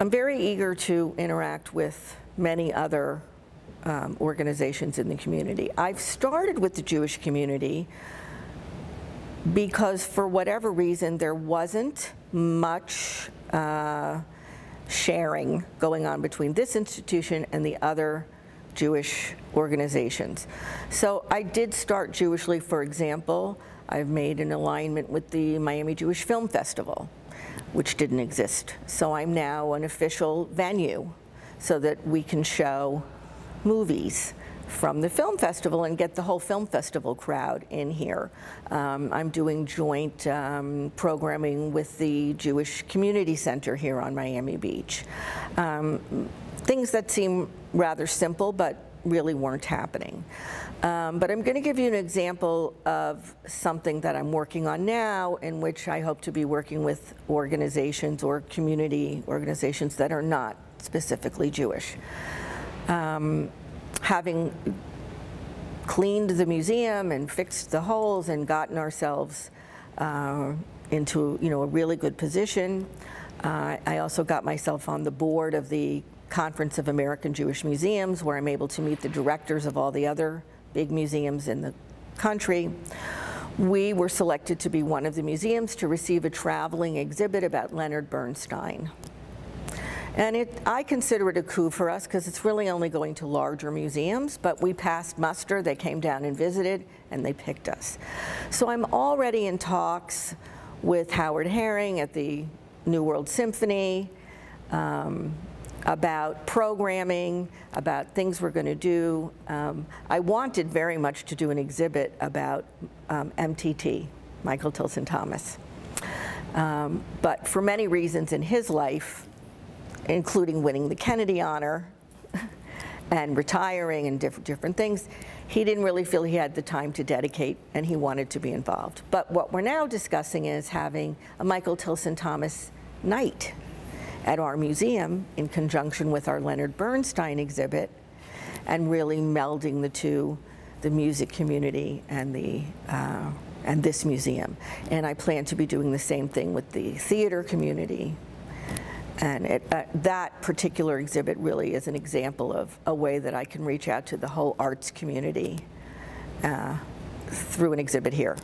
I'm very eager to interact with many other um, organizations in the community. I've started with the Jewish community because for whatever reason there wasn't much uh, sharing going on between this institution and the other Jewish organizations. So I did start Jewishly, for example. I've made an alignment with the Miami Jewish Film Festival which didn't exist. So I'm now an official venue so that we can show movies from the film festival and get the whole film festival crowd in here. Um, I'm doing joint um, programming with the Jewish Community Center here on Miami Beach. Um, things that seem rather simple, but really weren't happening. Um, but I'm going to give you an example of something that I'm working on now in which I hope to be working with organizations or community organizations that are not specifically Jewish. Um, having cleaned the museum and fixed the holes and gotten ourselves uh, into you know a really good position. Uh, I also got myself on the board of the Conference of American Jewish Museums, where I'm able to meet the directors of all the other big museums in the country. We were selected to be one of the museums to receive a traveling exhibit about Leonard Bernstein. And it, I consider it a coup for us because it's really only going to larger museums, but we passed muster, they came down and visited, and they picked us. So I'm already in talks with Howard Herring at the New World Symphony, um, about programming, about things we're going to do. Um, I wanted very much to do an exhibit about um, MTT, Michael Tilson Thomas. Um, but for many reasons in his life, including winning the Kennedy honor and retiring and different, different things, he didn't really feel he had the time to dedicate and he wanted to be involved. But what we're now discussing is having a Michael Tilson Thomas night at our museum in conjunction with our Leonard Bernstein exhibit and really melding the two, the music community and the uh, and this museum. And I plan to be doing the same thing with the theater community. And it, uh, that particular exhibit really is an example of a way that I can reach out to the whole arts community uh, through an exhibit here.